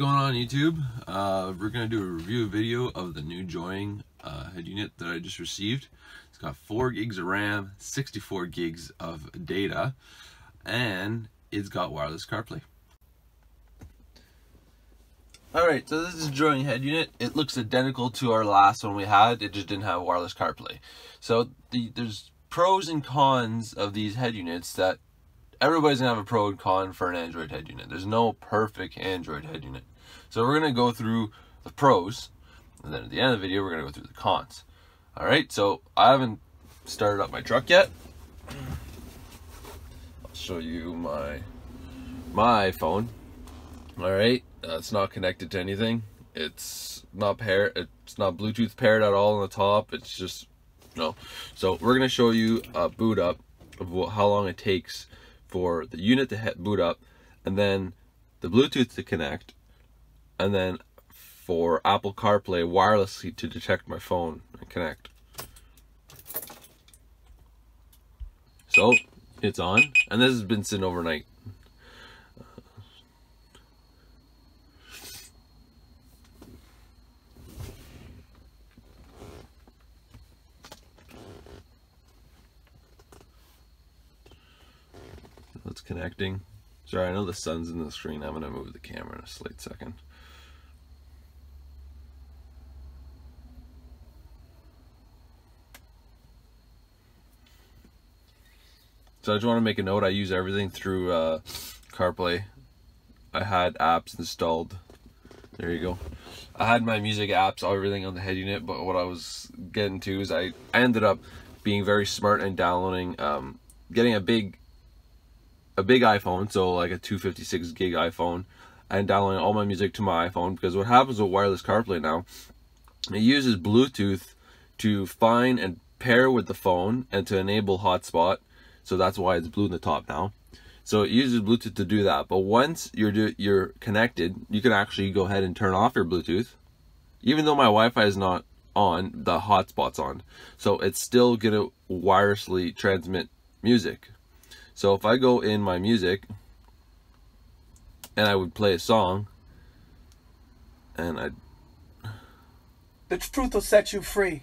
going on YouTube? Uh, we're going to do a review video of the new Joying uh, head unit that I just received. It's got 4 gigs of RAM, 64 gigs of data, and it's got wireless CarPlay. Alright, so this is Joying head unit. It looks identical to our last one we had, it just didn't have wireless CarPlay. So the, there's pros and cons of these head units that everybody's gonna have a pro and con for an Android head unit. There's no perfect Android head unit. So we're gonna go through the pros, and then at the end of the video, we're gonna go through the cons. All right, so I haven't started up my truck yet. I'll show you my my phone. All right, uh, it's not connected to anything. It's not paired. It's not Bluetooth paired at all on the top. It's just no. So we're gonna show you a boot up of how long it takes for the unit to boot up, and then the Bluetooth to connect, and then for Apple CarPlay wirelessly to detect my phone and connect. So it's on, and this has been sitting overnight. It's connecting. Sorry, I know the sun's in the screen. I'm going to move the camera in a slight second. So I just want to make a note. I use everything through uh, CarPlay. I had apps installed. There you go. I had my music apps, everything on the head unit, but what I was getting to is I, ended up being very smart and downloading, um, getting a big a big iPhone, so like a 256 gig iPhone, and downloading all my music to my iPhone because what happens with wireless CarPlay now, it uses Bluetooth to find and pair with the phone and to enable hotspot. So that's why it's blue in the top now. So it uses Bluetooth to do that. But once you're do, you're connected, you can actually go ahead and turn off your Bluetooth. Even though my Wi-Fi is not on, the hotspot's on. So it's still gonna wirelessly transmit music. So if I go in my music and I would play a song and I The truth will set you free.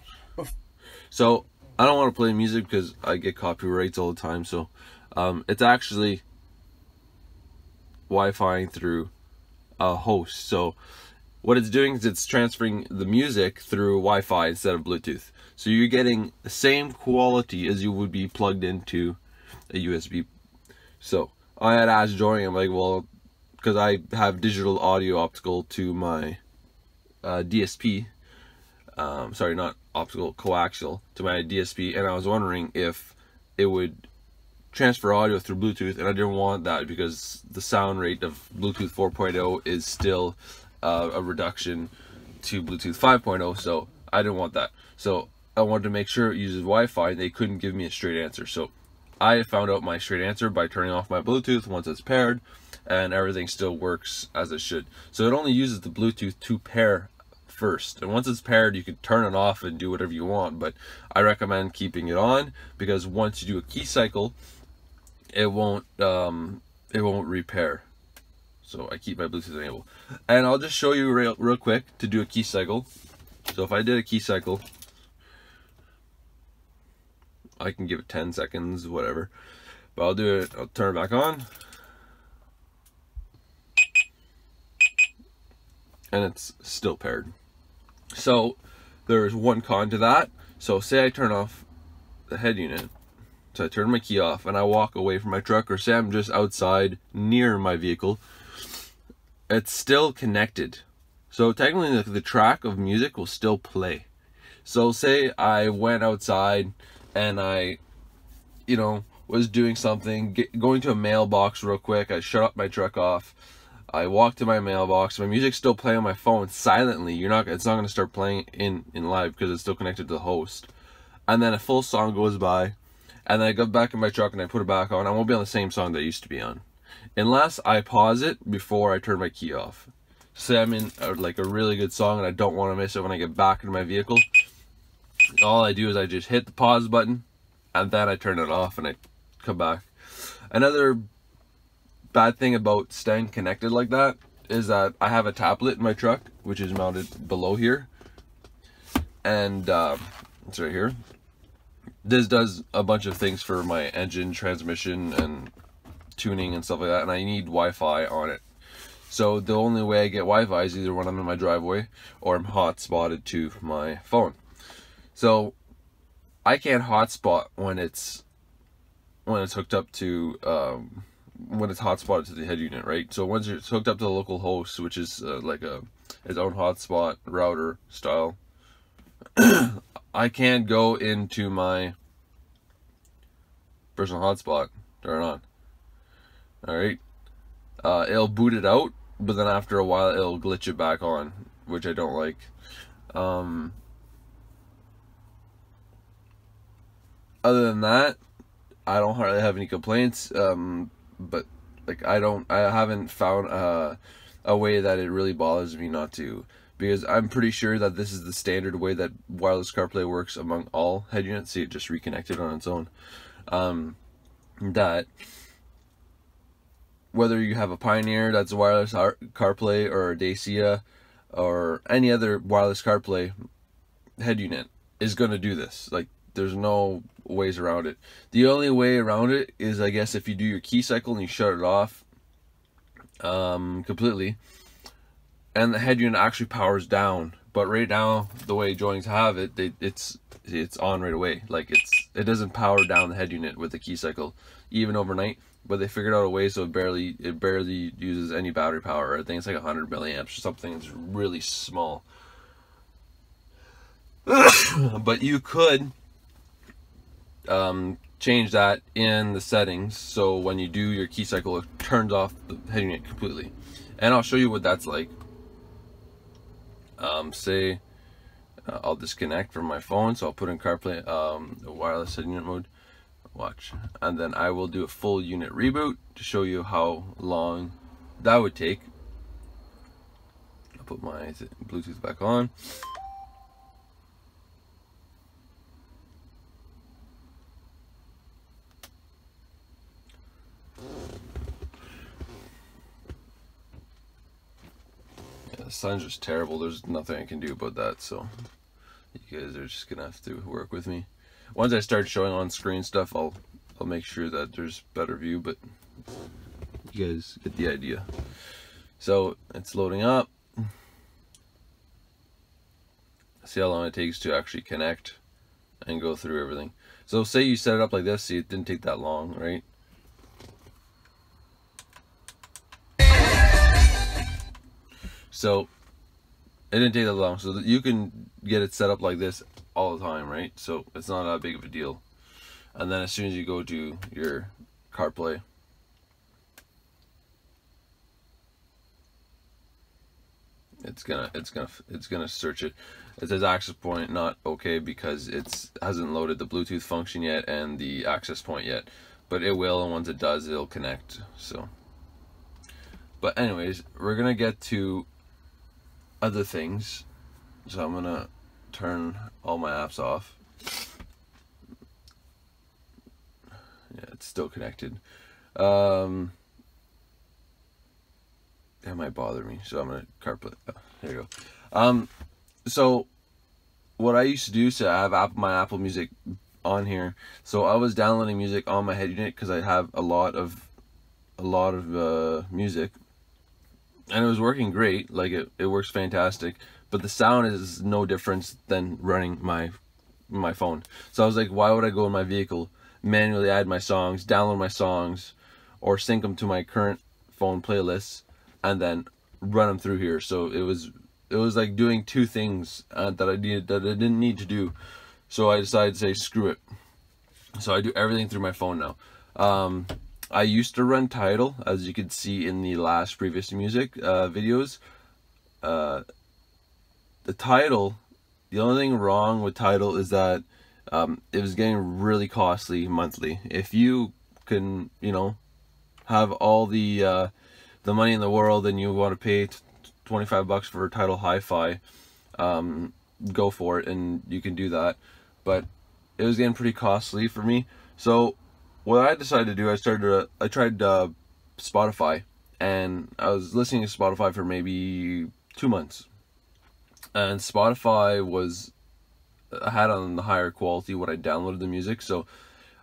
So I don't want to play music because I get copyrights all the time. So um, it's actually Wi-Fi through a host. So what it's doing is it's transferring the music through Wi-Fi instead of Bluetooth. So you're getting the same quality as you would be plugged into a USB. So I had asked Joy, I'm like, well, because I have digital audio optical to my uh, DSP. Um, sorry, not optical, coaxial to my DSP, and I was wondering if it would transfer audio through Bluetooth, and I didn't want that because the sound rate of Bluetooth 4.0 is still uh, a reduction to Bluetooth 5.0, so I didn't want that. So I wanted to make sure it uses Wi-Fi, and they couldn't give me a straight answer. So I found out my straight answer by turning off my Bluetooth once it's paired and everything still works as it should. So it only uses the Bluetooth to pair first. And once it's paired, you can turn it off and do whatever you want. But I recommend keeping it on because once you do a key cycle, it won't um, it won't repair. So I keep my Bluetooth enabled. And I'll just show you real, real quick to do a key cycle. So if I did a key cycle, I can give it 10 seconds, whatever. But I'll do it, I'll turn it back on. And it's still paired. So there's one con to that. So say I turn off the head unit. So I turn my key off and I walk away from my truck or say I'm just outside near my vehicle. It's still connected. So technically the, the track of music will still play. So say I went outside and I, you know, was doing something, get, going to a mailbox real quick. I shut up my truck off. I walk to my mailbox. My music's still playing on my phone silently. You're not. It's not going to start playing in in live because it's still connected to the host. And then a full song goes by, and then I go back in my truck and I put it back on. I won't be on the same song that I used to be on, unless I pause it before I turn my key off. Say I'm in a, like a really good song and I don't want to miss it when I get back into my vehicle all I do is I just hit the pause button and then I turn it off and I come back. Another bad thing about staying connected like that is that I have a tablet in my truck, which is mounted below here. And uh, it's right here. This does a bunch of things for my engine, transmission, and tuning and stuff like that. And I need Wi-Fi on it. So the only way I get Wi-Fi is either when I'm in my driveway or I'm hotspotted to my phone. So I can't hotspot when it's when it's hooked up to um, when it's hotspotted to the head unit, right? So once it's hooked up to the local host, which is uh, like a its own hotspot router style, I can't go into my personal hotspot. Turn it on. All right. Uh, it'll boot it out, but then after a while it'll glitch it back on, which I don't like. Um, other than that, I don't hardly have any complaints. Um, but like I don't, I haven't found uh, a way that it really bothers me not to, because I'm pretty sure that this is the standard way that wireless CarPlay works among all head units. See, it just reconnected on its own. Um, that whether you have a Pioneer that's wireless CarPlay or a Dacia or any other wireless CarPlay head unit is going to do this. Like there's no ways around it. The only way around it is, I guess, if you do your key cycle and you shut it off um, completely, and the head unit actually powers down. But right now, the way Joying's have it, they, it's it's on right away. Like it's it doesn't power down the head unit with the key cycle, even overnight. But they figured out a way so it barely it barely uses any battery power. I think it's like 100 milliamps or something. It's really small. but you could um, change that in the settings so when you do your key cycle it turns off the head unit completely. And I'll show you what that's like. Um, say uh, I'll disconnect from my phone so I'll put in CarPlay um, wireless head unit mode. Watch. And then I will do a full unit reboot to show you how long that would take. I'll put my Bluetooth back on the sun's just terrible. There's nothing I can do about that. So you guys are just gonna have to work with me. Once I start showing on screen stuff, I'll I'll make sure that there's better view. But you guys get the idea. So it's loading up. See how long it takes to actually connect and go through everything. So say you set it up like this. See, it didn't take that long, right? So it didn't take that long. So you can get it set up like this all the time, right? So it's not that big of a deal. And then as soon as you go to your CarPlay, it's gonna it's gonna it's gonna search it. It says access point not okay because it's hasn't loaded the Bluetooth function yet and the access point yet, but it will, and once it does, it'll connect. So, but anyways, we're gonna get to other things. So I'm gonna turn all my apps off. Yeah, it's still connected. Um, that might bother me, so I'm gonna CarPlay. Oh, there you go. Um, so what I used to do, so I have Apple, my Apple Music on here. So I was downloading music on my head unit because I have a lot of a lot of uh, music and it was working great like it, it works fantastic but the sound is no difference than running my my phone. So i was like why would i go in my vehicle manually add my songs download my songs or sync them to my current phone playlists and then run them through here? So it was it was like doing two things uh, that i needed that i didn't need to do. So i decided to say screw it. So i do everything through my phone now. Um, I used to run Tidal, as you can see in the last previous music uh, videos. Uh, the Tidal, the only thing wrong with Tidal is that um, it was getting really costly monthly. If you can, you know, have all the uh, the money in the world and you want to pay 25 bucks for Tidal Hi-Fi, um, go for it and you can do that. But it was getting pretty costly for me. So what I decided to do, I started, uh, I tried uh, Spotify, and I was listening to Spotify for maybe two months, and Spotify was I had on the higher quality when I downloaded the music, so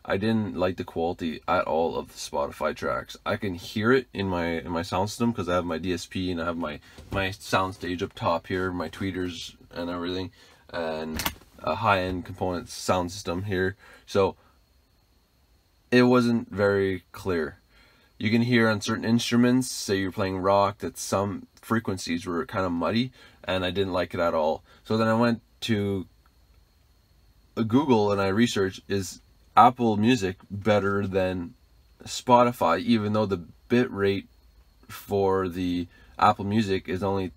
I didn't like the quality at all of the Spotify tracks. I can hear it in my in my sound system because I have my DSP and I have my my sound stage up top here, my tweeters and everything, and a high end component sound system here. So it wasn't very clear. You can hear on certain instruments, say you're playing rock, that some frequencies were kind of muddy, and I didn't like it at all. So then I went to Google and I researched is Apple Music better than Spotify, even though the bit rate for the Apple Music is only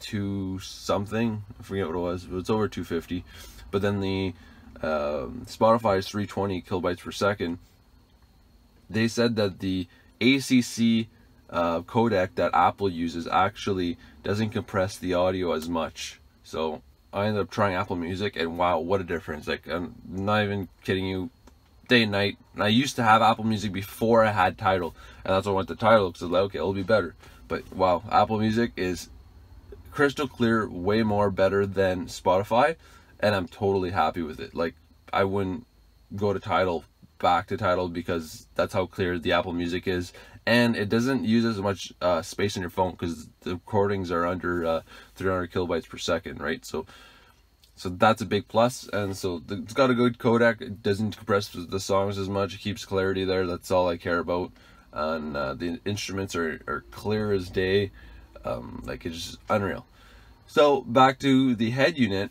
two something. I forget what it was, it's over 250. But then the um, Spotify is 320 kilobytes per second. They said that the ACC uh, codec that Apple uses actually doesn't compress the audio as much. So I ended up trying Apple Music, and wow, what a difference! Like I'm not even kidding you day and night. And I used to have Apple Music before I had Tidal, and that's why I went to Tidal because like, okay, it'll be better. But wow, Apple Music is crystal clear, way more better than Spotify, and I'm totally happy with it. Like I wouldn't go to Tidal back to Tidal because that's how clear the Apple Music is, and it doesn't use as much uh, space in your phone because the recordings are under uh, 300 kilobytes per second, right? So so that's a big plus. And so it's got a good codec. It doesn't compress the songs as much. It keeps clarity there. That's all i care about. And uh, the instruments are, are clear as day. Um, like it's just unreal. So back to the head unit.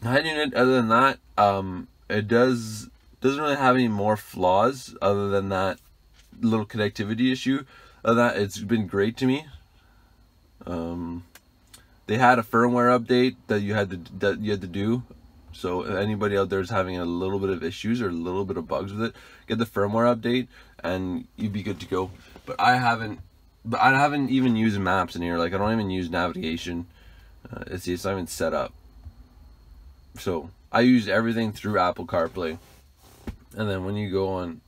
The head unit other than that um, it does doesn't really have any more flaws other than that little connectivity issue than that it's been great to me um, they had a firmware update that you had to that you had to do. So if anybody out there is having a little bit of issues or a little bit of bugs with it, get the firmware update and you'd be good to go. But I haven't, but I haven't even used maps in here. Like I don't even use navigation. Uh, it's it's not even set up. So I use everything through Apple CarPlay, and then when you go on,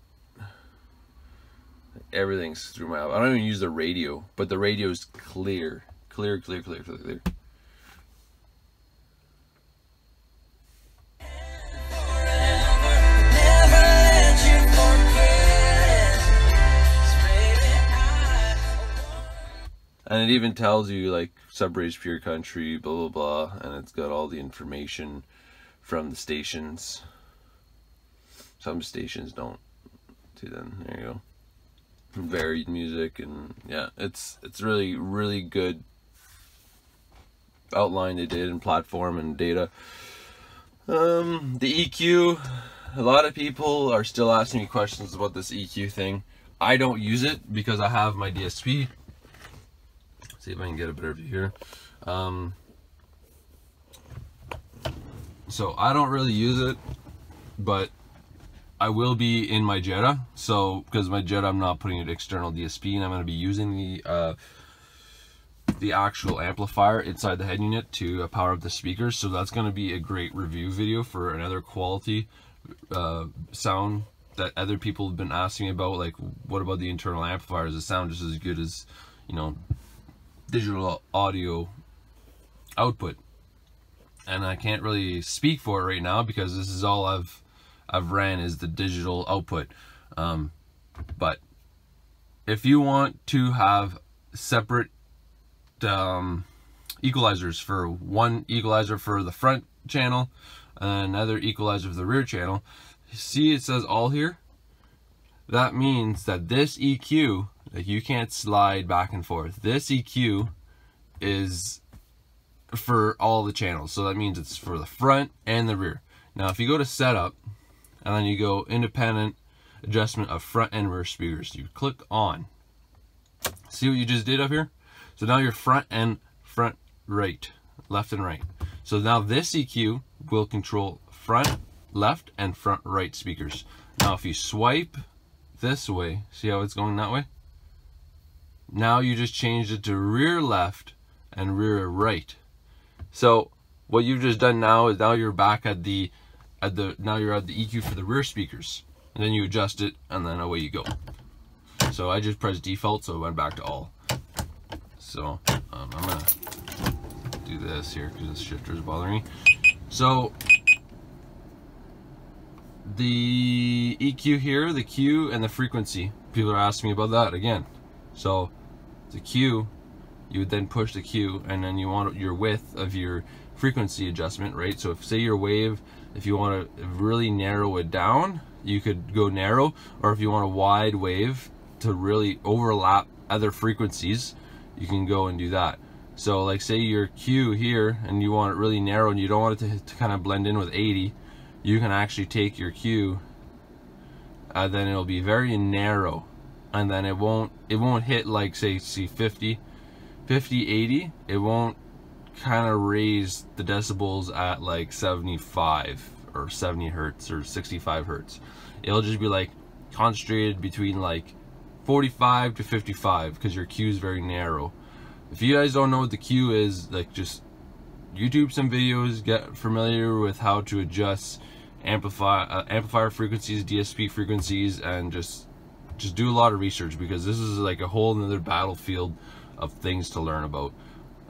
everything's through my. I don't even use the radio, but the radio is clear clear, clear, clear, clear, clear. And it even tells you like Subrace Pure Country, blah blah blah, and it's got all the information from the stations. Some stations don't. See then, there you go. Varied music and yeah, it's it's really really good outline they did in platform and data. Um, the EQ, a lot of people are still asking me questions about this EQ thing. I don't use it because I have my DSP. Let's see if I can get a better view here. Um, so I don't really use it, but I will be in my Jetta. So because my Jetta, I'm not putting an external DSP, and I'm going to be using the uh, the actual amplifier inside the head unit to uh, power up the speakers. So that's going to be a great review video for another quality uh, sound that other people have been asking me about. Like, what about the internal amplifier? Does it sound just as good as, you know, digital audio output? And I can't really speak for it right now because this is all I've I've ran is the digital output. Um, but if you want to have separate um, equalizers for one equalizer for the front channel and another equalizer for the rear channel. See it says all here? That means that this EQ, like you can't slide back and forth. This EQ is for all the channels. So that means it's for the front and the rear. Now if you go to setup and then you go independent adjustment of front and rear speakers, you click on. See what you just did up here? So now your front and front right, left and right. So now this EQ will control front, left, and front right speakers. Now if you swipe this way, see how it's going that way? Now you just changed it to rear left and rear right. So what you've just done now is now you're back at the the now you're at the EQ for the rear speakers. And then you adjust it and then away you go. So I just pressed default so it went back to all. So um, I'm gonna do this here because this shifter is bothering me. So the EQ here, the Q and the frequency. People are asking me about that again. So the Q, you would then push the Q and then you want your width of your frequency adjustment, right? So if say your wave, if you want to really narrow it down, you could go narrow, or if you want a wide wave to really overlap other frequencies, you can go and do that. So like say your Q here and you want it really narrow and you don't want it to, to kind of blend in with 80, you can actually take your Q and then it'll be very narrow and then it won't it won't hit like say see 50 50 80 it won't kind of raise the decibels at like 75 or 70 hertz or 65 hertz. It'll just be like concentrated between like 45 to 55 because your Q is very narrow. If you guys don't know what the Q is like just YouTube some videos get familiar with how to adjust amplify uh, amplifier frequencies DSP frequencies and just just do a lot of research because this is like a whole another battlefield of things to learn about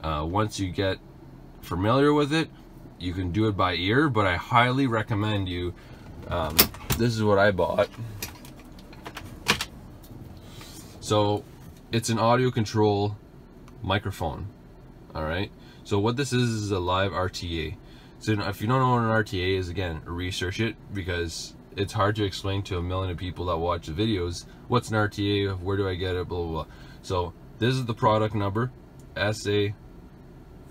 uh, once you get familiar with it you can do it by ear but I highly recommend you um, this is what I bought so it's an audio control microphone all right so what this is is a live RTA so if you don't know what an RTA is, again, research it because it's hard to explain to a million of people that watch the videos. What's an RTA? Where do I get it? Blah, blah, blah. So this is the product number,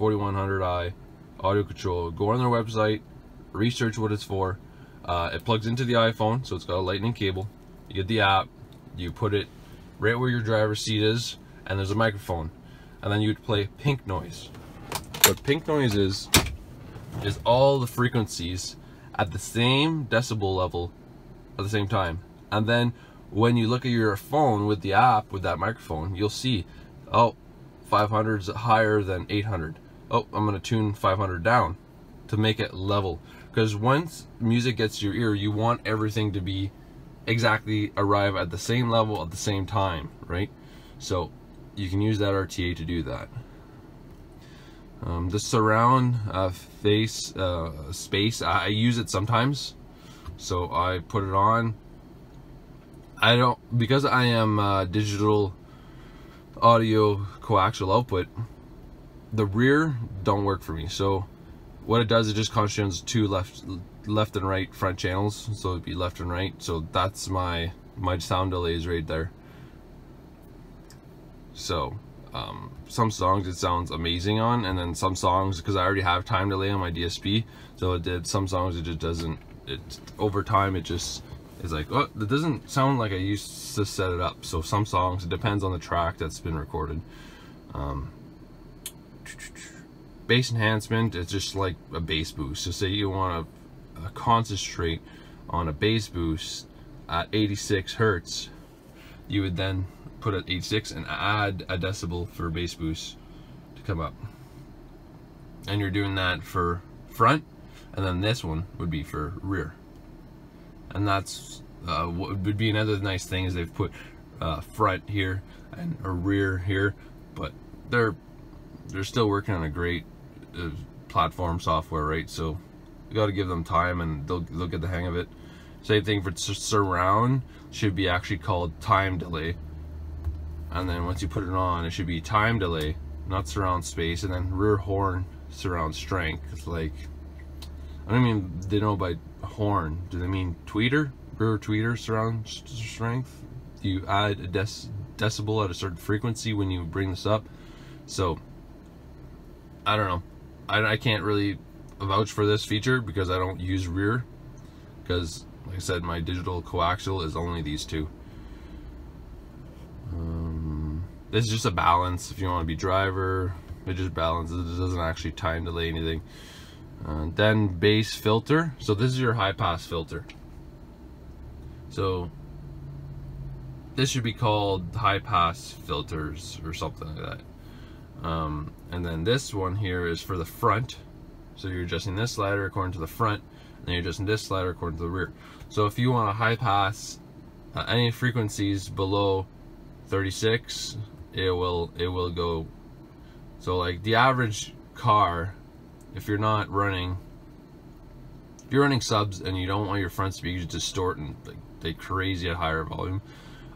SA4100i audio control. Go on their website, research what it's for. Uh, it plugs into the iPhone, so it's got a lightning cable. You get the app, you put it right where your driver's seat is, and there's a microphone. And then you'd play pink noise. What pink noise is, is all the frequencies at the same decibel level at the same time. And then when you look at your phone with the app, with that microphone, you'll see, oh, 500 is higher than 800. Oh, I'm going to tune 500 down to make it level. Because once music gets to your ear, you want everything to be exactly arrive at the same level at the same time, right? So you can use that RTA to do that. Um, the surround uh, face uh, space, I, I use it sometimes. So I put it on. I don't, because I am uh, digital audio coaxial output, the rear don't work for me. So what it does, it just concentrates two left left and right front channels. So it'd be left and right. So that's my, my sound delays right there. So um, some songs it sounds amazing on and then some songs because I already have time delay on my DSP so it did some songs it just doesn't it over time it just is like oh it doesn't sound like I used to set it up so some songs it depends on the track that's been recorded um, bass enhancement it's just like a bass boost so say you want to uh, concentrate on a bass boost at 86 hertz you would then put at 86 and add a decibel for bass boost to come up. And you're doing that for front, and then this one would be for rear. And that's uh, what would be another nice thing is they've put uh, front here and a rear here, but they're they're still working on a great Uh, platform software, right? So you got to give them time, and they'll they'll get the hang of it. Same thing for surround should be actually called time delay. And then once you put it on it should be time delay not surround space. And then rear horn surround strength it's like I don't mean they know by horn. Do they mean tweeter? Rear tweeter surround strength? You add a dec decibel at a certain frequency when you bring this up. So I don't know I, I can't really vouch for this feature because I don't use rear because like I said my digital coaxial is only these two um, this is just a balance if you want to be driver. It just balances. It doesn't actually time delay anything. Uh, then bass filter. So this is your high pass filter. So this should be called high pass filters or something like that. Um, and then this one here is for the front. So you're adjusting this slider according to the front, and you're adjusting this slider according to the rear. So if you want a high pass, uh, any frequencies below 36 it will it will go So like the average car, if you're not running, if you're running subs and you don't want your front speakers to distort and like they crazy at higher volume,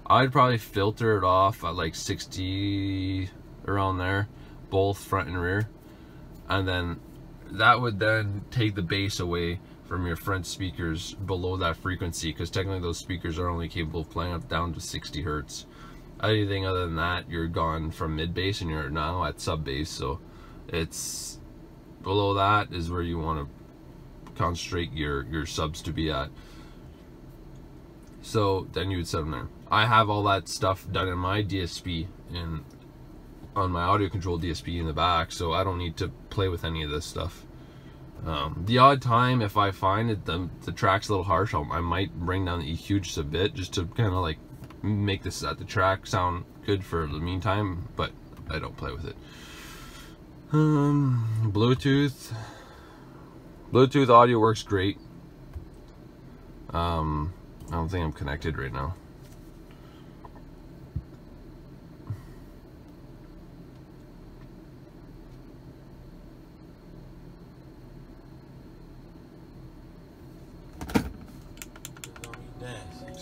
I'd probably filter it off at like 60 around there, both front and rear, and then that would then take the bass away from your front speakers below that frequency because technically those speakers are only capable of playing up down to 60 hertz. Anything other than that you're gone from mid bass and you're now at sub bass so it's below that is where you want to concentrate your your subs to be at. So then you would set them there. I have all that stuff done in my DSP and on my audio control DSP in the back so I don't need to play with any of this stuff um, the odd time if I find that the, the track's a little harsh I'll, i might bring down the EQ just a bit just to kind of like make this at the track sound good for the meantime, but I don't play with it. Um, Bluetooth. Bluetooth audio works great. Um, I don't think I'm connected right now.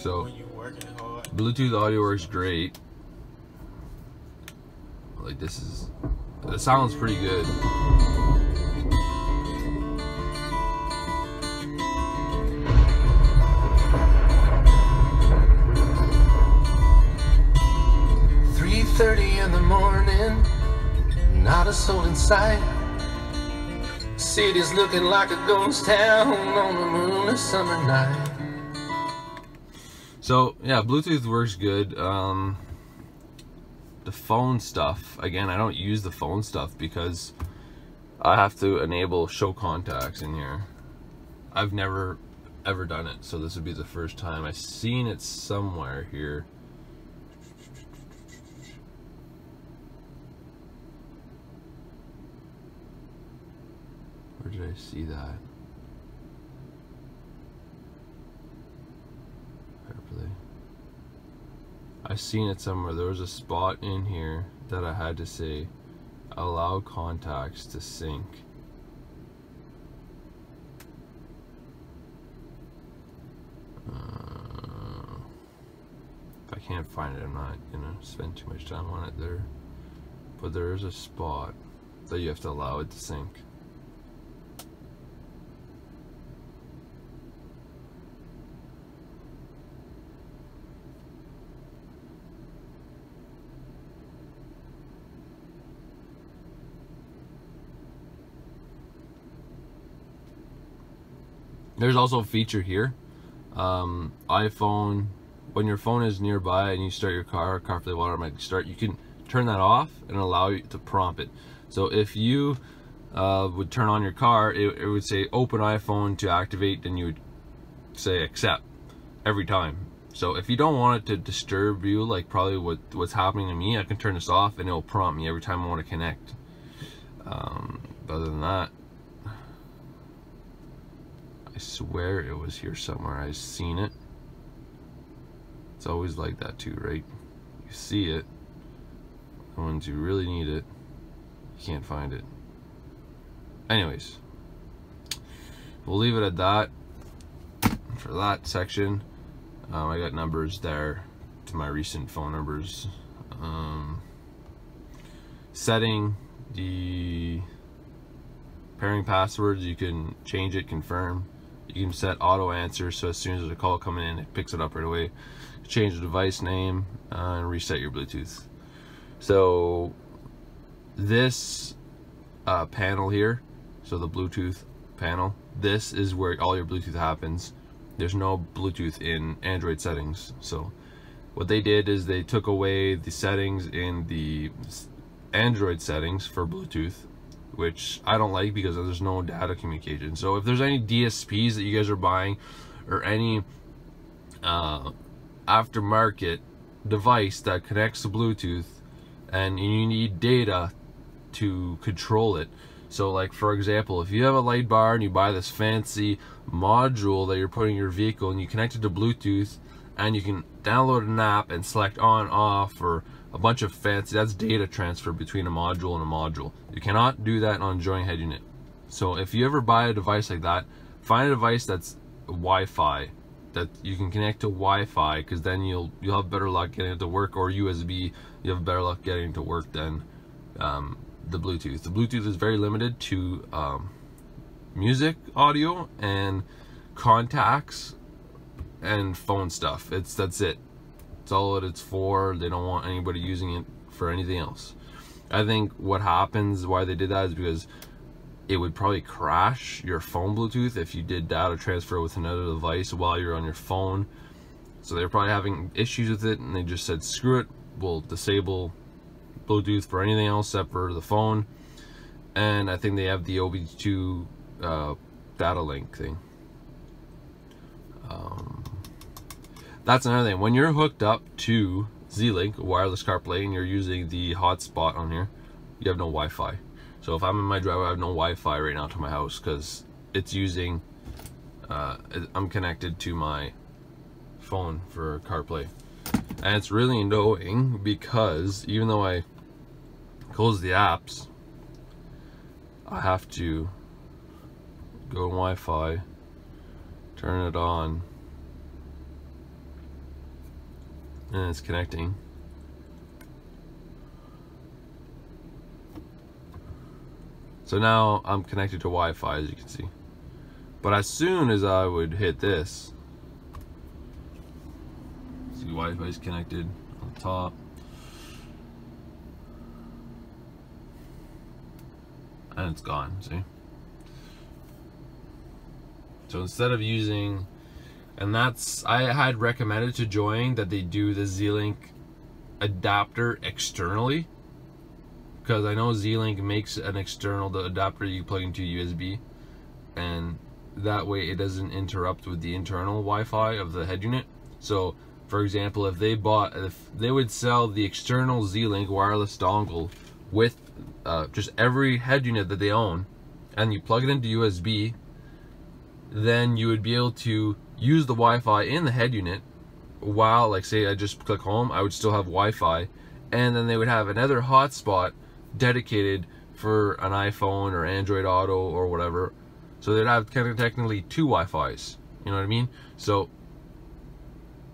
So Bluetooth audio works great. Like this is, it sounds pretty good. Three thirty in the morning, not a soul in sight. City's looking like a ghost town on a moonless summer night. So yeah, Bluetooth works good. Um, the phone stuff, again, I don't use the phone stuff because I have to enable show contacts in here. I've never ever done it, so this would be the first time. I've seen it somewhere here. Where did I see that? I seen it somewhere. There was a spot in here that I had to say allow contacts to sync. Uh, if I can't find it, I'm not gonna spend too much time on it there. But there is a spot that you have to allow it to sync. There's also a feature here. Um, iPhone, when your phone is nearby and you start your car, CarPlay will might start, you can turn that off and allow you to prompt it. So if you uh, would turn on your car, it, it would say open iPhone to activate, then you would say accept every time. So if you don't want it to disturb you, like probably what what's happening to me, I can turn this off and it'll prompt me every time I want to connect. Um, other than that, I swear it was here somewhere. I've seen it. It's always like that too, right? You see it. And once you really need it, you can't find it. Anyways, we'll leave it at that for that section. Um, I got numbers there to my recent phone numbers. Um, setting the pairing passwords, you can change it, confirm. You can set auto answer so as soon as there's a call coming in, it picks it up right away. Change the device name uh, and reset your Bluetooth. So this uh, panel here, so the Bluetooth panel, this is where all your Bluetooth happens. There's no Bluetooth in Android settings. So what they did is they took away the settings in the Android settings for Bluetooth which I don't like because there's no data communication. So if there's any DSPs that you guys are buying or any uh, aftermarket device that connects to Bluetooth and you need data to control it. So like for example, if you have a light bar and you buy this fancy module that you're putting in your vehicle and you connect it to Bluetooth and you can download an app and select on, off, or a bunch of fancy, that's data transfer between a module and a module. You cannot do that on Joying head unit. So if you ever buy a device like that, find a device that's Wi-Fi that you can connect to Wi-Fi because then you'll you'll have better luck getting it to work or USB you have better luck getting it to work than um, the Bluetooth. The Bluetooth is very limited to um, music audio and contacts and phone stuff. It's that's it. It's all that it's for. They don't want anybody using it for anything else. I think what happens, why they did that is because it would probably crash your phone Bluetooth if you did data transfer with another device while you're on your phone. So they're probably having issues with it and they just said, screw it, we'll disable Bluetooth for anything else except for the phone. And I think they have the OB2 uh, data link thing. Um, that's another thing. When you're hooked up to Z-Link, wireless CarPlay, and you're using the hotspot on here, you have no Wi-Fi. So if I'm in my driveway, I have no Wi-Fi right now to my house because it's using, uh, I'm connected to my phone for CarPlay. And it's really annoying because even though I close the apps, I have to go Wi-Fi, turn it on, and it's connecting. So now I'm connected to Wi-Fi as you can see. But as soon as I would hit this, see Wi-Fi is connected on the top. And it's gone, see? So instead of using, and that's, I had recommended to Joying that they do the Z-Link adapter externally because I know Z-Link makes an external the adapter you plug into USB and that way it doesn't interrupt with the internal Wi-Fi of the head unit. So for example if they bought if they would sell the external Z-Link wireless dongle with uh, just every head unit that they own and you plug it into USB then you would be able to use the Wi-Fi in the head unit while like say I just click home I would still have Wi-Fi and then they would have another hotspot dedicated for an iPhone or Android Auto or whatever. So they'd have kind of technically two Wi-Fi's. You know what I mean? So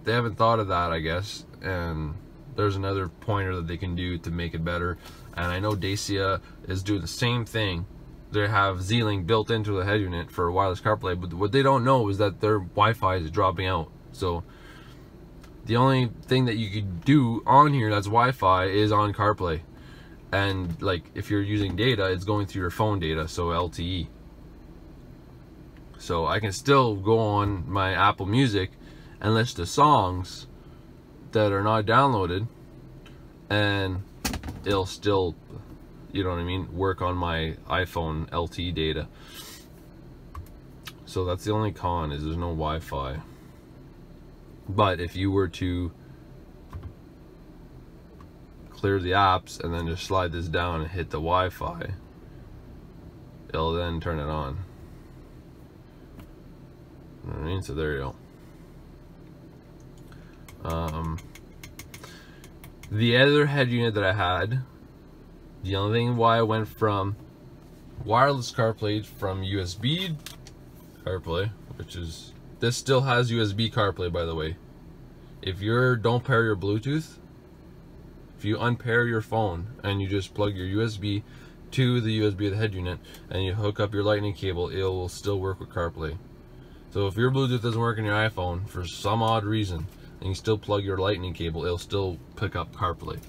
they haven't thought of that, I guess. And there's another pointer that they can do to make it better. And I know Dacia is doing the same thing. They have Z-Link built into the head unit for wireless CarPlay, but what they don't know is that their Wi-Fi is dropping out. So the only thing that you could do on here that's Wi-Fi is on CarPlay and like if you're using data it's going through your phone data so LTE so I can still go on my Apple Music and list the songs that are not downloaded and it'll still you know what I mean work on my iPhone LTE data. So that's the only con is there's no Wi-Fi. But if you were to clear the apps and then just slide this down and hit the Wi-Fi it'll then turn it on. You know I mean? So there you go. Um, the other head unit that I had the only thing why I went from wireless CarPlay from USB CarPlay which is this still has USB CarPlay by the way if you're don't pair your Bluetooth if you unpair your phone and you just plug your USB to the USB of the head unit and you hook up your lightning cable, it will still work with CarPlay. So if your Bluetooth doesn't work on your iPhone for some odd reason, and you still plug your lightning cable, it'll still pick up CarPlay.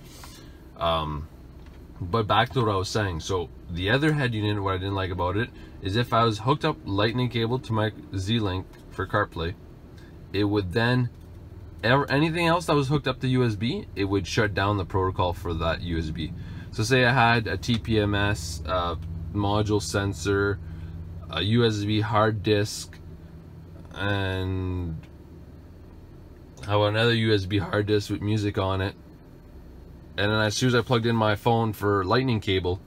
Um, but back to what I was saying. So the other head unit, what I didn't like about it, is if I was hooked up lightning cable to my Z-Link for CarPlay, it would then anything else that was hooked up to USB, it would shut down the protocol for that USB. So say I had a TPMS module sensor, a USB hard disk, and I how another USB hard disk with music on it. And then as soon as I plugged in my phone for lightning cable,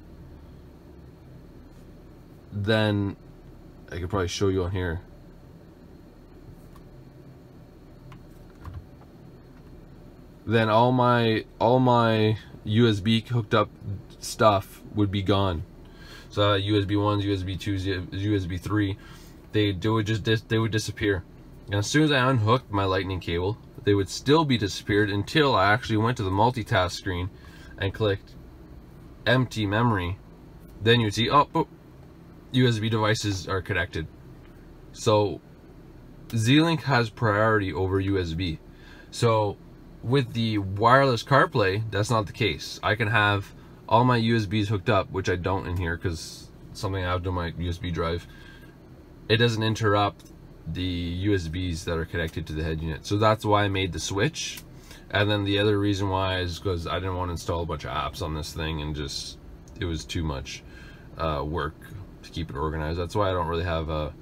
then I could probably show you on here. then all my all my USB hooked up stuff would be gone. So uh, USB ones, USB twos, USB three, they they would just they would disappear. And as soon as I unhooked my lightning cable, they would still be disappeared until I actually went to the multitask screen and clicked empty memory. Then you'd see, oh, oh USB devices are connected. So Z-Link has priority over USB. So with the wireless CarPlay, that's not the case. I can have all my USBs hooked up, which I don't in here because something I have to my USB drive. It doesn't interrupt the USBs that are connected to the head unit. So that's why I made the switch. And then the other reason why is because I didn't want to install a bunch of apps on this thing and just, it was too much uh, work to keep it organized. That's why I don't really have a,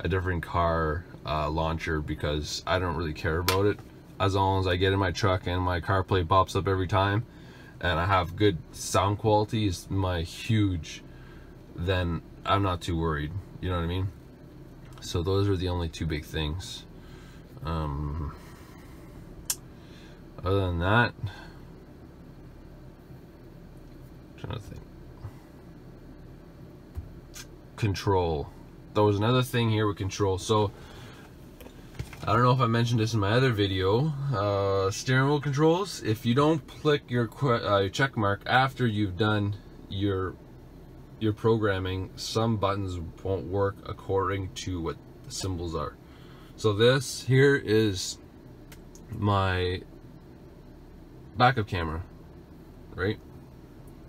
a different car uh, launcher because I don't really care about it. As long as I get in my truck and my CarPlay pops up every time and I have good sound quality is my huge, then I'm not too worried. You know what I mean? So those are the only two big things. Um, other than that, I'm trying to think. Control. There was another thing here with control. So I don't know if I mentioned this in my other video. Uh, steering wheel controls. If you don't click your uh, check mark after you've done your your programming, some buttons won't work according to what the symbols are. So this here is my backup camera, right?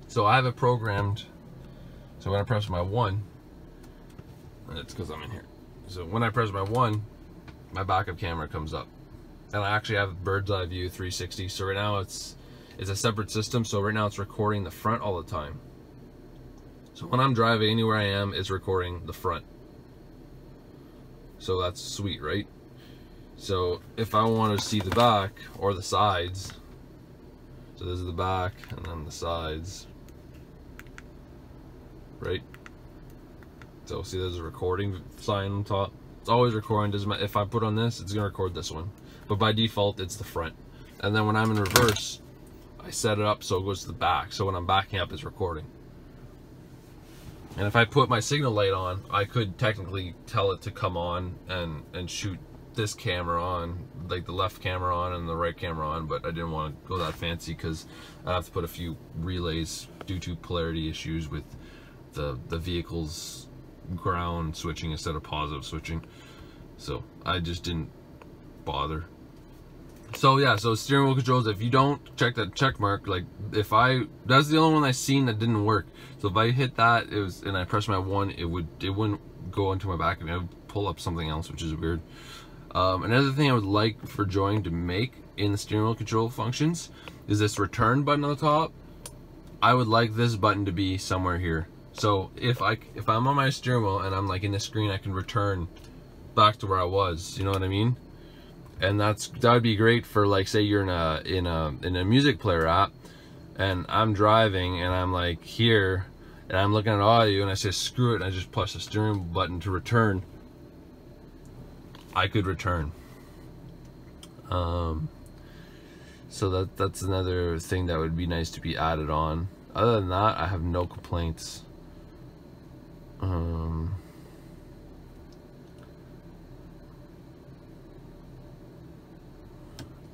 So I have it programmed. So when I press my one, it's because I'm in here. So when I press my one, my backup camera comes up. And I actually have bird's eye view 360. So right now it's it's a separate system. So right now it's recording the front all the time. So when I'm driving anywhere I am, it's recording the front. So that's sweet, right? So if I want to see the back or the sides, so this is the back and then the sides, right? So see there's a recording sign on top. It's always recording, doesn't matter. If I put on this, it's gonna record this one. But by default, it's the front. And then when I'm in reverse, I set it up so it goes to the back. So when I'm backing up, it's recording. And if I put my signal light on, I could technically tell it to come on and, and shoot this camera on, like the left camera on and the right camera on, but I didn't want to go that fancy because I have to put a few relays due to polarity issues with the, the vehicle's ground switching instead of positive switching. So I just didn't bother so yeah, so steering wheel controls, if you don't check that check mark, like if I, that's the only one I seen that didn't work. So if I hit that, it was, and I press my one, it would, it wouldn't go into my back, and it would pull up something else, which is weird. Um, another thing I would like for Joying to make in the steering wheel control functions is this return button on the top. I would like this button to be somewhere here. So if I, if I'm on my steering wheel and I'm like in the screen, I can return back to where I was, you know what I mean? And that's that would be great for like say you're in a in a in a music player app and I'm driving and I'm like here and I'm looking at audio and I say screw it and I just push the steering button to return. I could return. Um so that that's another thing that would be nice to be added on. Other than that I have no complaints. Um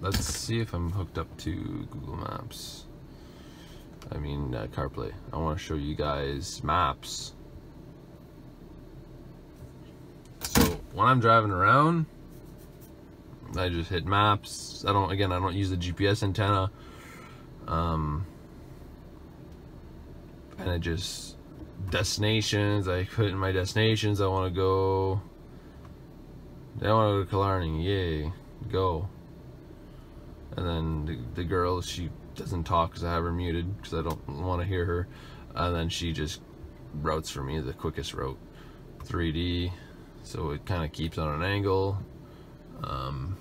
let's see if I'm hooked up to Google Maps. I mean, uh, CarPlay. I want to show you guys maps. So when I'm driving around, I just hit maps. I don't, again, I don't use the GPS antenna. Um, and I just, destinations, I put in my destinations. I want to go, I want to go to Killarney, yay, go and then the, the girl she doesn't talk because I have her muted because I don't want to hear her. And then she just routes for me the quickest route. 3D so it kind of keeps on an angle. Um,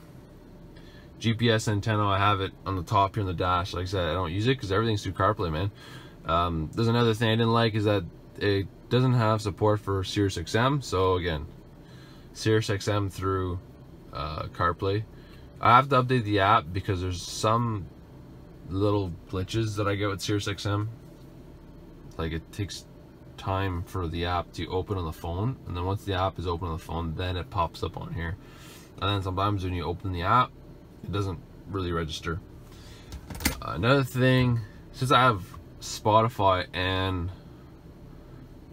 GPS antenna I have it on the top here in the dash. Like I said I don't use it because everything's through CarPlay man. Um, there's another thing I didn't like is that it doesn't have support for Sirius XM so again Sirius XM through uh, CarPlay I have to update the app because there's some little glitches that I get with SiriusXM. Like it takes time for the app to open on the phone, and then once the app is open on the phone, then it pops up on here. And then sometimes when you open the app, it doesn't really register. Uh, another thing, since I have Spotify and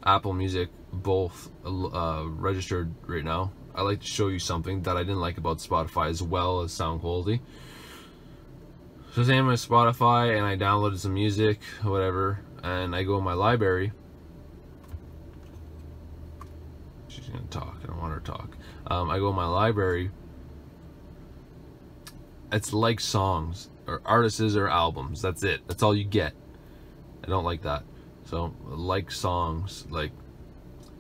Apple Music both uh, registered right now, I like to show you something that I didn't like about Spotify as well as sound quality. So I'm on Spotify and I downloaded some music, whatever, and I go in my library. She's gonna talk. I don't want her to talk. Um, I go in my library. It's like songs or artists or albums. That's it. That's all you get. I don't like that. So like songs, like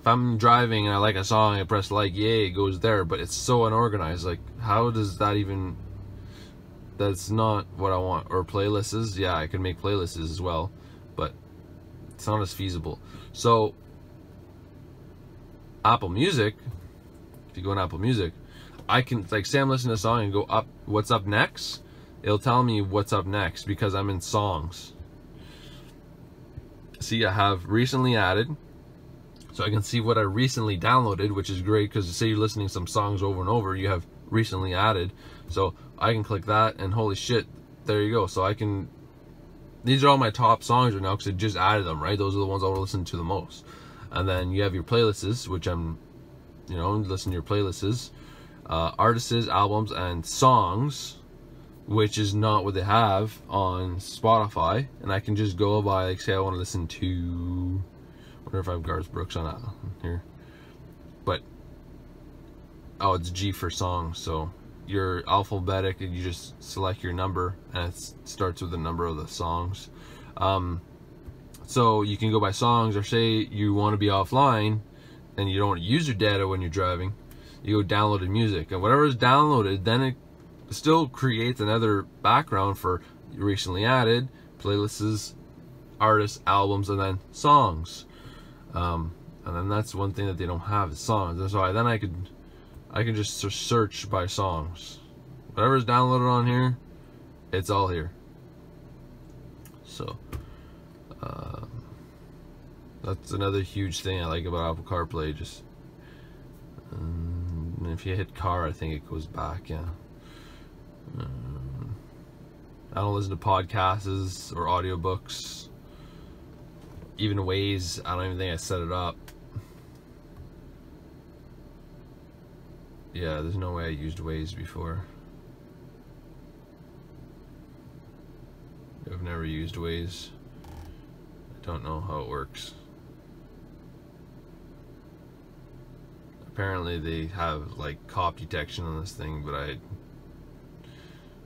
if I'm driving and I like a song, I press like, yay, it goes there. But it's so unorganized. Like, how does that even? That's not what I want. Or playlists. Yeah, I can make playlists as well, but it's not as feasible. So, Apple Music. If you go on Apple Music, I can like Sam, I'm to a song and go up. What's up next? It'll tell me what's up next because I'm in songs. See, I have recently added so I can see what I recently downloaded, which is great because say you're listening some songs over and over, you have recently added. So I can click that and holy shit, there you go. So I can, these are all my top songs right now because I just added them, right? Those are the ones I will listen to the most. And then you have your playlists, which I'm, you know, listen to your playlists, uh, artists, albums, and songs, which is not what they have on Spotify. And I can just go by, like, say I want to listen to wonder if I have Garth Brooks on here. But, oh, it's G for song. So you're alphabetic and you just select your number and it starts with the number of the songs. Um, so you can go by songs or say you want to be offline and you don't use your data when you're driving. You go downloaded music and whatever is downloaded, then it still creates another background for recently added playlists, artists, albums, and then songs. Um, and then that's one thing that they don't have is songs. That's why then I could I can just search by songs. Whatever's downloaded on here, it's all here. So uh, that's another huge thing I like about Apple CarPlay. Just um, if you hit car, I think it goes back. Yeah. Um, I don't listen to podcasts or audiobooks even Waze I don't even think I set it up. Yeah, there's no way I used Waze before. I've never used Waze. I don't know how it works. Apparently they have like cop detection on this thing, but I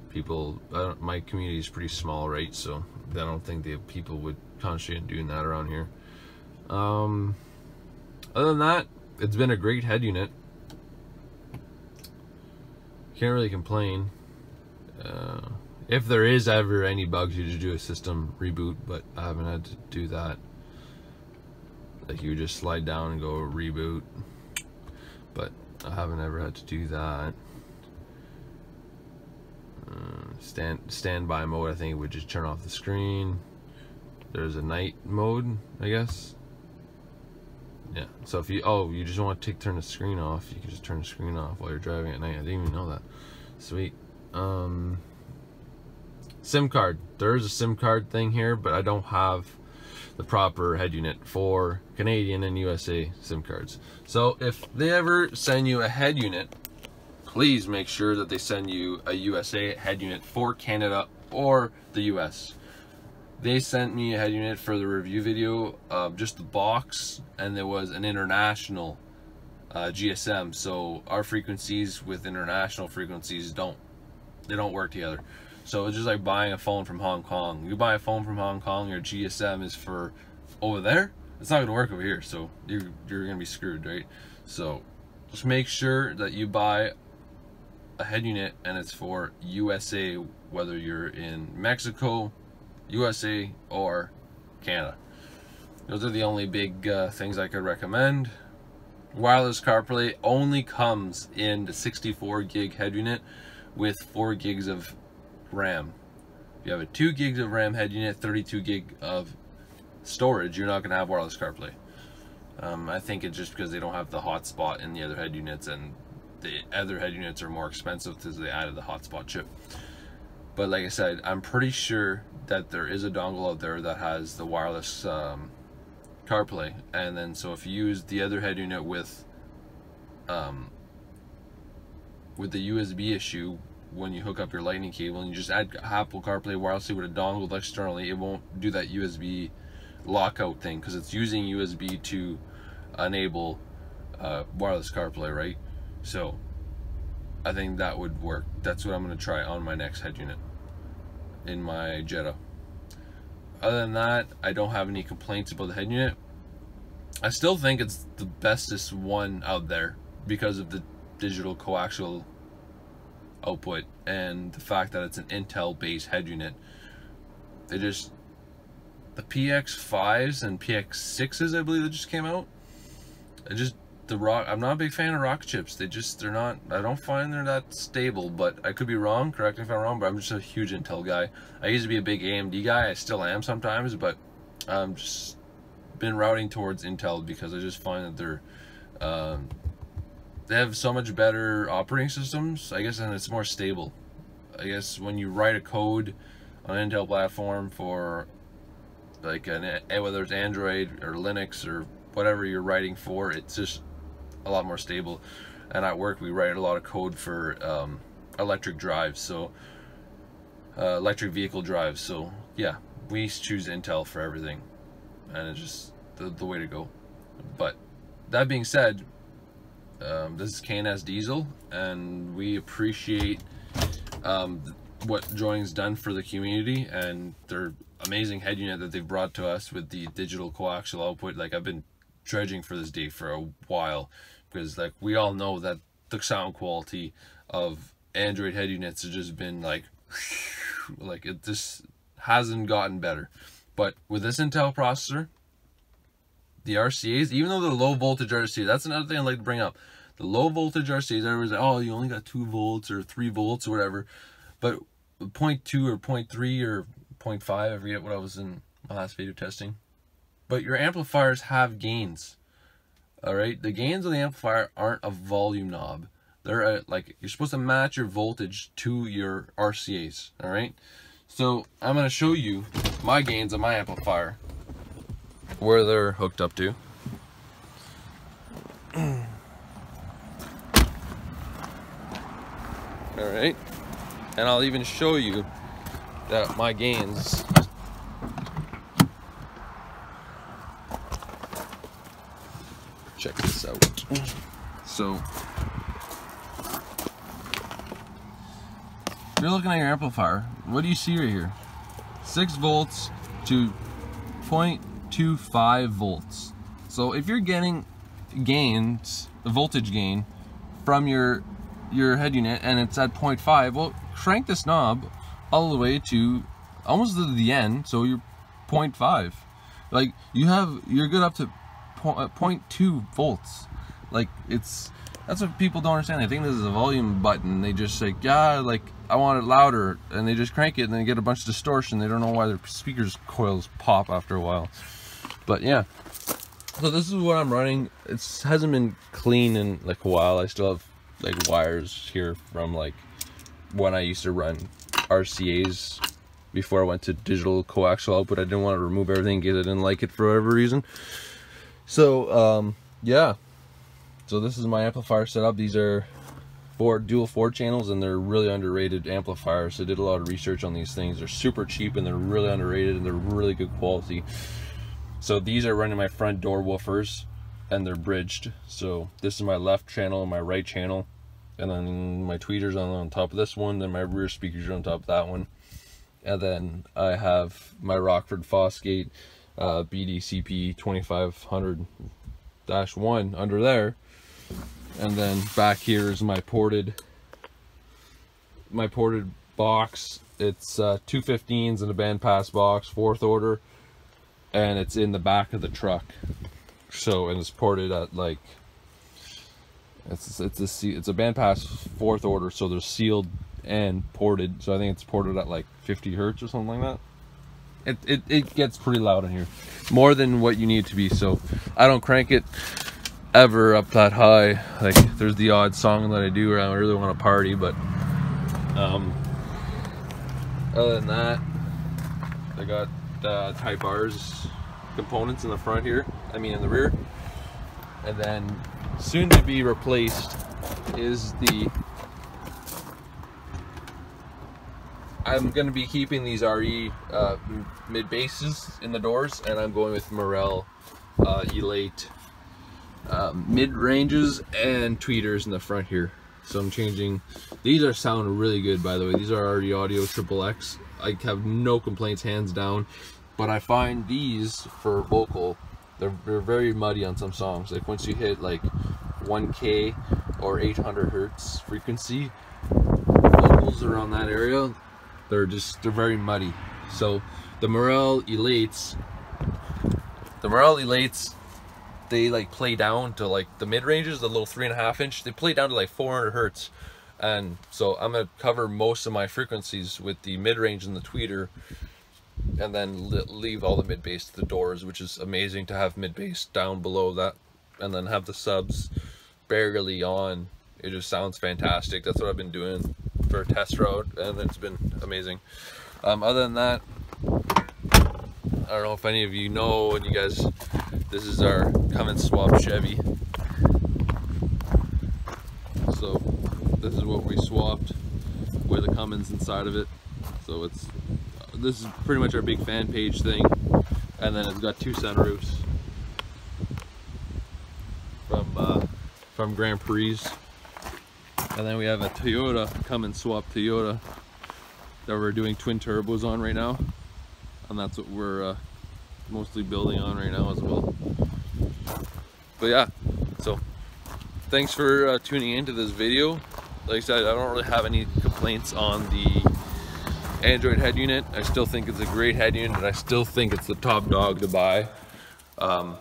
people I my community is pretty small, right? So I don't think the people would on doing that around here. Um, other than that, it's been a great head unit. Can't really complain. Uh, if there is ever any bugs, you just do a system reboot, but I haven't had to do that. Like you just slide down and go reboot, but I haven't ever had to do that. Uh, stand standby mode, I think it would just turn off the screen there's a night mode, I guess. Yeah, so if you, oh, you just want to take turn the screen off, you can just turn the screen off while you're driving at night. I didn't even know that. Sweet. Um, SIM card. There is a SIM card thing here, but I don't have the proper head unit for Canadian and USA SIM cards. So if they ever send you a head unit, please make sure that they send you a USA head unit for Canada or the US they sent me a head unit for the review video just the box and there was an international uh, GSM so our frequencies with international frequencies don't they don't work together. So it's just like buying a phone from Hong Kong. You buy a phone from Hong Kong your GSM is for over there. It's not gonna work over here so you're, you're gonna be screwed right? So just make sure that you buy a head unit and it's for USA whether you're in Mexico USA or Canada. Those are the only big uh, things I could recommend. Wireless CarPlay only comes in the 64 gig head unit, with 4 gigs of RAM. If you have a 2 gigs of RAM head unit, 32 gig of storage, you're not going to have wireless CarPlay. Um, I think it's just because they don't have the hotspot in the other head units, and the other head units are more expensive because they added the hotspot chip. But like I said, I'm pretty sure that there is a dongle out there that has the wireless um, CarPlay, and then so if you use the other head unit with um, with the USB issue when you hook up your lightning cable and you just add Apple CarPlay wirelessly with a dongle externally, it won't do that USB lockout thing because it's using USB to enable uh, wireless CarPlay, right? So I think that would work. That's what I'm going to try on my next head unit in my Jetta. Other than that, I don't have any complaints about the head unit. I still think it's the bestest one out there because of the digital coaxial output and the fact that it's an Intel based head unit. It just the PX5s and PX6s I believe that just came out. It just the rock I'm not a big fan of Rockchips. They just they're not I don't find they're that stable, but I could be wrong, correct me if I'm wrong, but I'm just a huge Intel guy. I used to be a big AMD guy, I still am sometimes, but I'm just been routing towards Intel because I just find that they're um, they have so much better operating systems, I guess, and it's more stable. I guess when you write a code on an Intel platform for like an whether it's Android or Linux or whatever you're writing for, it's just a lot more stable. And at work, we write a lot of code for um, electric drives, so uh, electric vehicle drives. So yeah, we choose Intel for everything, and it's just the, the way to go. But that being said, um, this is K&S Diesel, and we appreciate um, what Joying's done for the community and their amazing head unit that they've brought to us with the digital coaxial output. Like I've been dredging for this day for a while because like we all know that the sound quality of Android head units has just been like like it just hasn't gotten better. But with this Intel processor, the RCAs, even though the low voltage RCA, that's another thing I'd like to bring up. The low voltage RCAs, everyone's like, oh, you only got two volts or three volts or whatever. But 0.2 or 0.3 or 0.5, I forget what I was in my last video testing. But your amplifiers have gains. All right, the gains of the amplifier aren't a volume knob. They're a, like you're supposed to match your voltage to your RCAs. All right, so I'm gonna show you my gains of my amplifier where they're hooked up to. All right, and I'll even show you that my gains check this out. So, you're looking at your amplifier. What do you see right here? 6 volts to 0.25 volts. So if you're getting gains, the voltage gain, from your your head unit and it's at 0.5, well, crank this knob all the way to almost to the end, so you're 0.5. Like you have, you're good up to uh, 0.2 volts. Like it's that's what people don't understand. They think this is a volume button. They just say, yeah, like I want it louder, and they just crank it, and they get a bunch of distortion. They don't know why their speakers coils pop after a while. But yeah, so this is what I'm running. It hasn't been clean in like a while. I still have like wires here from like when I used to run RCA's before I went to digital coaxial output. I didn't want to remove everything because I didn't like it for whatever reason. So, um, yeah. So this is my amplifier setup. These are four dual four channels and they're really underrated amplifiers. So I did a lot of research on these things. They're super cheap and they're really underrated and they're really good quality. So these are running my front door woofers and they're bridged. So this is my left channel and my right channel. And then my tweeters on, on top of this one, then my rear speakers are on top of that one. And then I have my Rockford Fosgate uh, BDCP 2500-1 under there. And then back here is my ported my ported box. It's uh, 215s in a bandpass box, fourth order, and it's in the back of the truck. So and it's ported at like it's it's a it's a bandpass fourth order, so they're sealed and ported. So I think it's ported at like 50 hertz or something like that. It, it, it gets pretty loud in here. More than what you need to be. So I don't crank it ever up that high. Like there's the odd song that I do where I really want to party, but um, other than that, I got uh, Type R's components in the front here. I mean in the rear, and then soon to be replaced is the I'm going to be keeping these RE uh, mid bases in the doors and I'm going with Morel uh, Elate uh, mid ranges and tweeters in the front here. So I'm changing. These are sound really good by the way. These are RE Audio Triple X. I have no complaints hands down. But I find these for vocal they're, they're very muddy on some songs. Like once you hit like 1k or 800 hertz frequency vocals around that area they're just they're very muddy. So the Morel Elates the Morel Elates they like play down to like the mid ranges the little three and a half inch they play down to like 400 hertz. And so I'm gonna cover most of my frequencies with the mid range and the tweeter and then leave all the mid bass to the doors which is amazing to have mid bass down below that and then have the subs barely on. It just sounds fantastic. That's what I've been doing for a test route and it's been amazing. Um, other than that I don't know if any of you know and you guys this is our Cummins swap Chevy. So this is what we swapped with the Cummins inside of it. So it's this is pretty much our big fan page thing. And then it's got two sunroofs from uh, from Grand Prix and then we have a Toyota Cummins swap Toyota that we're doing twin turbos on right now and that's what we're uh, mostly building on right now as well but yeah so thanks for uh, tuning into this video like I said I don't really have any complaints on the Android head unit. I still think it's a great head unit. I still think it's the top dog to buy. Um,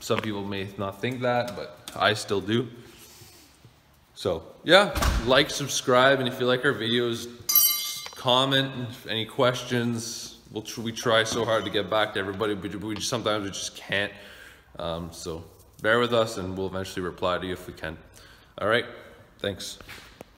some people may not think that, but I still do. So yeah, like, subscribe, and if you like our videos, comment any questions. We'll tr we try so hard to get back to everybody, but we just, sometimes we just can't. Um, so bear with us, and we'll eventually reply to you if we can. All right, thanks.